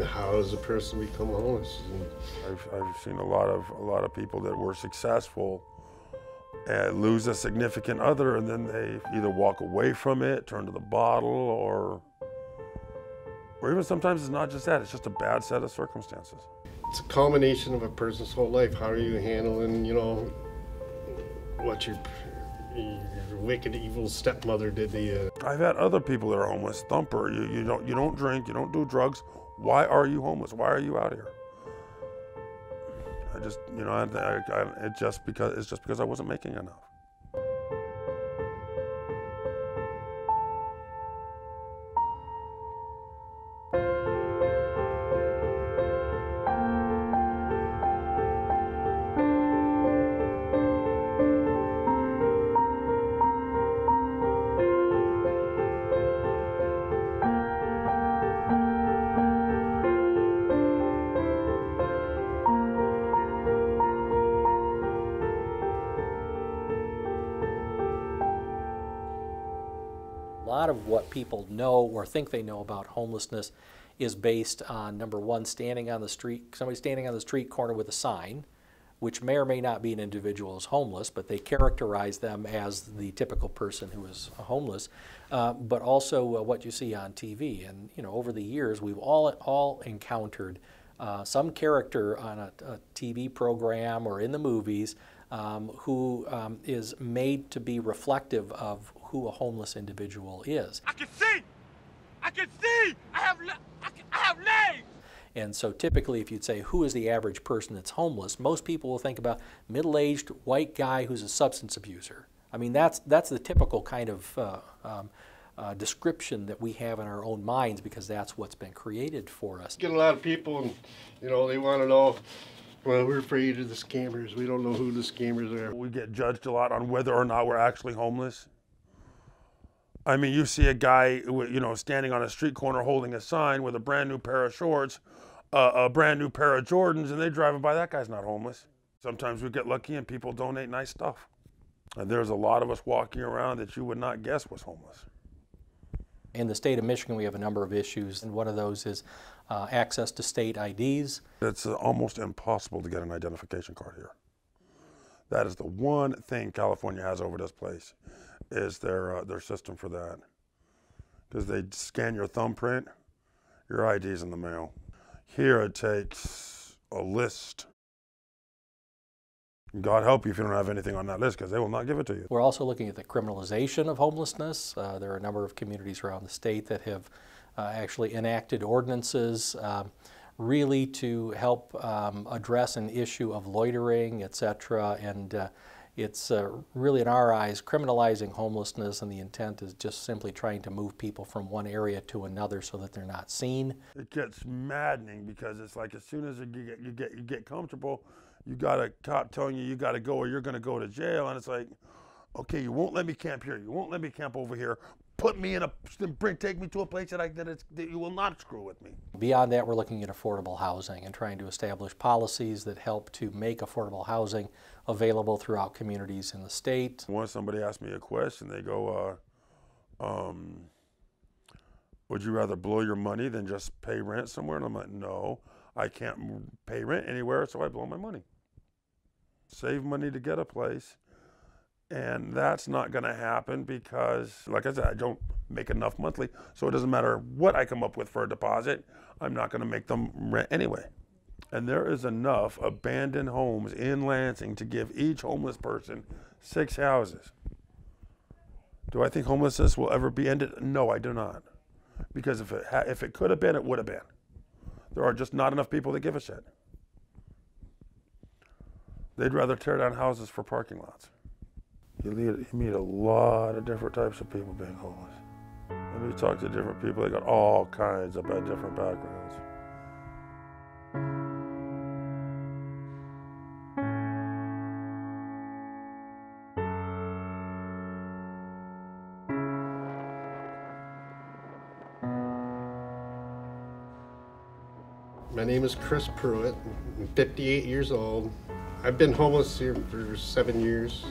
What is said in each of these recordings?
how does a person become homeless? I've, I've seen a lot of a lot of people that were successful and lose a significant other, and then they either walk away from it, turn to the bottle, or or even sometimes it's not just that; it's just a bad set of circumstances. It's a culmination of a person's whole life. How are you handling, you know, what your, your wicked, evil stepmother did to you? I've had other people that are homeless. Thumper, you, you don't you don't drink, you don't do drugs. Why are you homeless? Why are you out here? I just, you know, I, I, I, it just because it's just because I wasn't making enough. Lot of what people know or think they know about homelessness is based on number one, standing on the street, somebody standing on the street corner with a sign, which may or may not be an individual as homeless, but they characterize them as the typical person who is homeless. Uh, but also uh, what you see on TV, and you know, over the years, we've all all encountered uh, some character on a, a, TV program or in the movies um, who um, is made to be reflective of who a homeless individual is. I can see! I can see! I have, I, can, I have legs! And so typically if you'd say, who is the average person that's homeless, most people will think about middle-aged white guy who's a substance abuser. I mean, that's, that's the typical kind of uh, um, uh, description that we have in our own minds because that's what's been created for us. Get a lot of people and, you know, they want to know well, we're afraid of the scammers. We don't know who the scammers are. We get judged a lot on whether or not we're actually homeless. I mean, you see a guy, you know, standing on a street corner holding a sign with a brand new pair of shorts, uh, a brand new pair of Jordans, and they driving by. That guy's not homeless. Sometimes we get lucky and people donate nice stuff. And there's a lot of us walking around that you would not guess was homeless. In the state of Michigan, we have a number of issues, and one of those is uh, access to state IDs. It's uh, almost impossible to get an identification card here. That is the one thing California has over this place, is their uh, their system for that. Because they scan your thumbprint, your ID's in the mail. Here it takes a list God help you if you don't have anything on that list because they will not give it to you. We're also looking at the criminalization of homelessness. Uh, there are a number of communities around the state that have uh, actually enacted ordinances uh, really to help um, address an issue of loitering, etc. And uh, it's uh, really, in our eyes, criminalizing homelessness, and the intent is just simply trying to move people from one area to another so that they're not seen. It gets maddening because it's like as soon as you get you get you get comfortable you got a cop telling you you got to go or you're going to go to jail. And it's like, okay, you won't let me camp here. You won't let me camp over here. Put me in a, bring, take me to a place that, I, that, it's, that you will not screw with me. Beyond that, we're looking at affordable housing and trying to establish policies that help to make affordable housing available throughout communities in the state. Once somebody asks me a question, they go, uh, um, would you rather blow your money than just pay rent somewhere? And I'm like, no, I can't pay rent anywhere, so I blow my money save money to get a place. And that's not going to happen because, like I said, I don't make enough monthly. So it doesn't matter what I come up with for a deposit, I'm not going to make them rent anyway. And there is enough abandoned homes in Lansing to give each homeless person six houses. Do I think homelessness will ever be ended? No, I do not. Because if it, if it could have been, it would have been. There are just not enough people that give a shit. They'd rather tear down houses for parking lots. You meet, you meet a lot of different types of people being homeless. And you talk to different people, they got all kinds of different backgrounds. My name is Chris Pruitt. I'm 58 years old. I've been homeless here for seven years.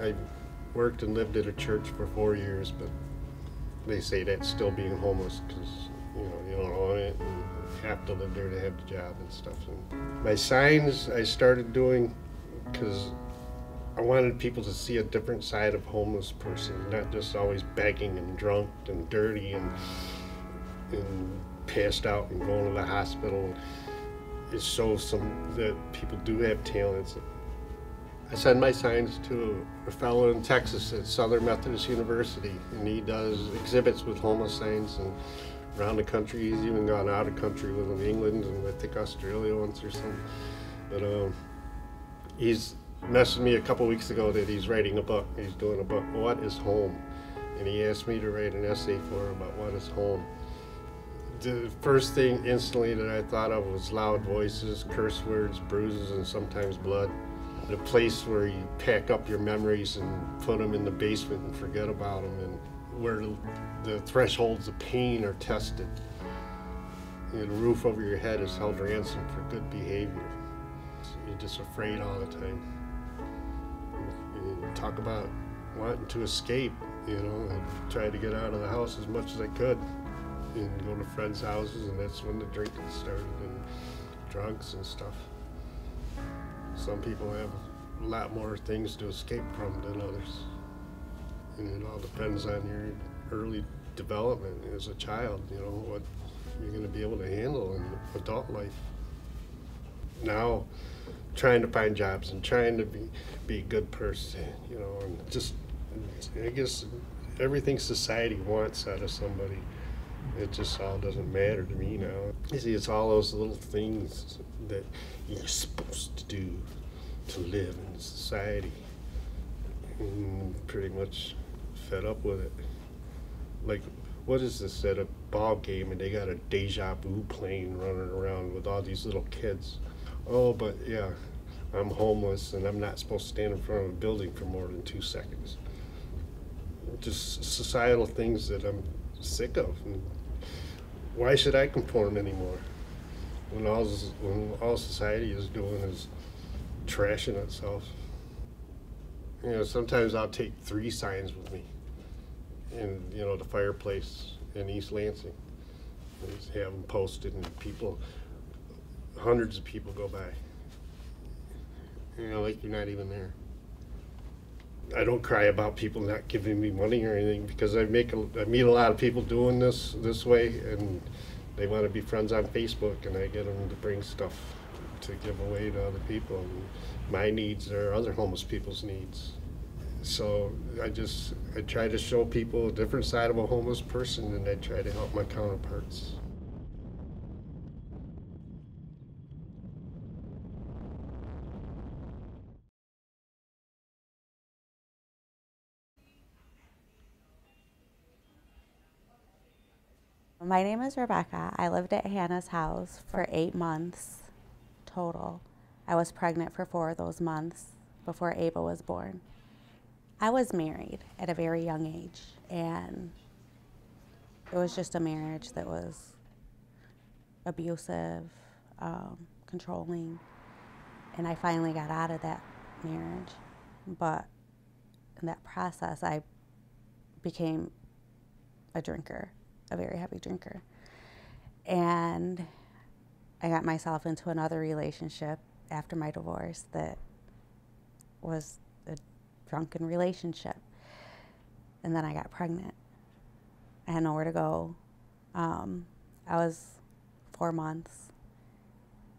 I worked and lived at a church for four years, but they say that's still being homeless because you know, you don't own it and have to live there to have the job and stuff. And my signs I started doing because I wanted people to see a different side of homeless person, not just always begging and drunk and dirty and and passed out and going to the hospital. It shows some that people do have talents. I send my signs to a fellow in Texas at Southern Methodist University, and he does exhibits with homeless signs and around the country. He's even gone out of country, living in England and I think Australia once or something. But um, he's messaged me a couple weeks ago that he's writing a book. He's doing a book, What is Home? And he asked me to write an essay for him about what is home. The first thing instantly that I thought of was loud voices, curse words, bruises, and sometimes blood. The place where you pack up your memories and put them in the basement and forget about them, and where the thresholds of pain are tested. And the roof over your head is held ransom for good behavior. You're just afraid all the time. You talk about wanting to escape, you know, I tried to get out of the house as much as I could and go to friends' houses, and that's when the drinking started and drugs and stuff. Some people have a lot more things to escape from than others. And it all depends on your early development as a child, you know, what you're going to be able to handle in adult life. Now, trying to find jobs and trying to be, be a good person, you know, and just, I guess, everything society wants out of somebody. It just all doesn't matter to me now. You see, it's all those little things that you're supposed to do to live in society. And pretty much fed up with it. Like, what is this at a ball game and they got a deja vu plane running around with all these little kids? Oh, but yeah, I'm homeless and I'm not supposed to stand in front of a building for more than two seconds. Just societal things that I'm sick of. And why should I conform anymore? When all, when all society is doing is trashing itself. You know, sometimes I'll take three signs with me in, you know, the fireplace in East Lansing. And just have them posted and people, hundreds of people go by. You know, like you're not even there. I don't cry about people not giving me money or anything because I make a, I meet a lot of people doing this this way and they want to be friends on Facebook and I get them to bring stuff to give away to other people. And my needs are other homeless people's needs. So I just I try to show people a different side of a homeless person and I try to help my counterparts. My name is Rebecca. I lived at Hannah's house for eight months total. I was pregnant for four of those months before Ava was born. I was married at a very young age, and it was just a marriage that was abusive, um, controlling, and I finally got out of that marriage. But in that process, I became a drinker a very heavy drinker. And I got myself into another relationship after my divorce that was a drunken relationship. And then I got pregnant. I had nowhere to go. Um, I was four months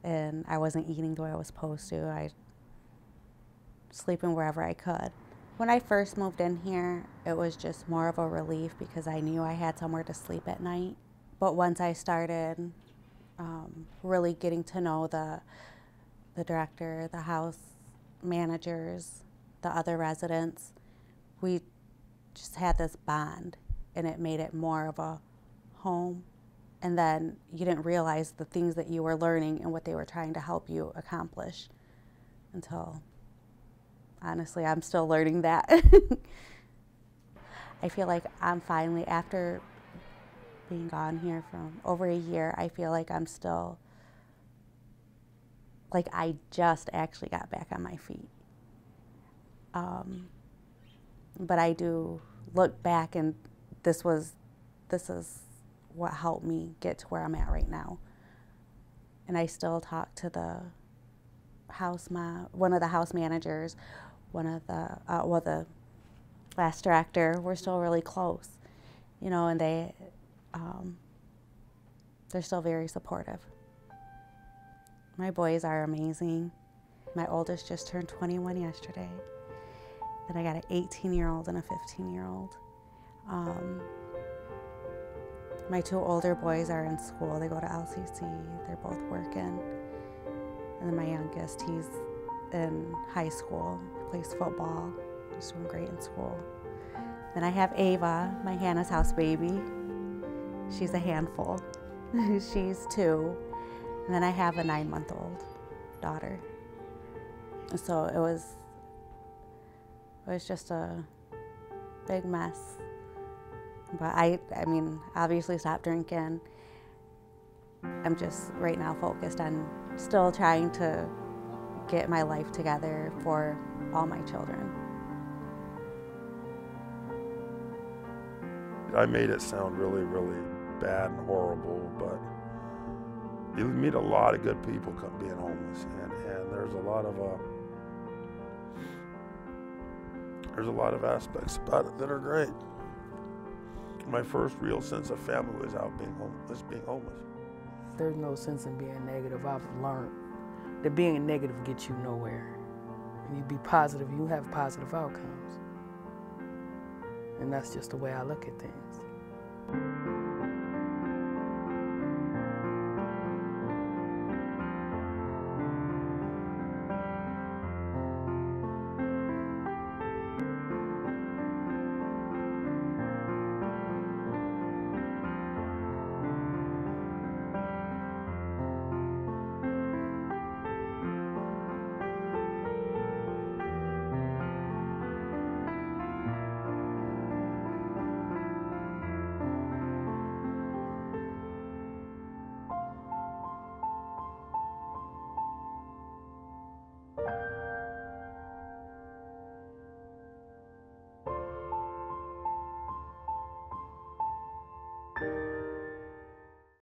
and I wasn't eating the way I was supposed to. I sleeping wherever I could. When I first moved in here, it was just more of a relief because I knew I had somewhere to sleep at night. But once I started um, really getting to know the the director, the house managers, the other residents, we just had this bond, and it made it more of a home. And then you didn't realize the things that you were learning and what they were trying to help you accomplish until honestly, I'm still learning that. I feel like I'm finally, after being gone here from over a year, I feel like I'm still, like I just actually got back on my feet. Um, but I do look back and this was, this is what helped me get to where I'm at right now. And I still talk to the house ma- one of the house managers, one of the uh, well the last director. We're still really close, you know, and they um, they're still very supportive. My boys are amazing. My oldest just turned 21 yesterday. Then I got an 18 year old and a 15 year old. Um, my two older boys are in school. They go to LCC. They're both working. And then my youngest, he's in high school. Plays football. He's doing great in school. Then I have Ava, my Hannah's house baby. She's a handful. She's two. And then I have a nine month old daughter. So it was it was just a big mess. But I I mean, obviously stopped drinking. I'm just right now focused on still trying to get my life together for all my children. I made it sound really, really bad and horrible, but you meet a lot of good people being homeless, and, and there's a lot of uh, there's a lot of aspects about it that are great. My first real sense of family was out being homeless, being homeless. There's no sense in being negative. I've learned that being negative gets you nowhere. When you be positive, you have positive outcomes. And that's just the way I look at things.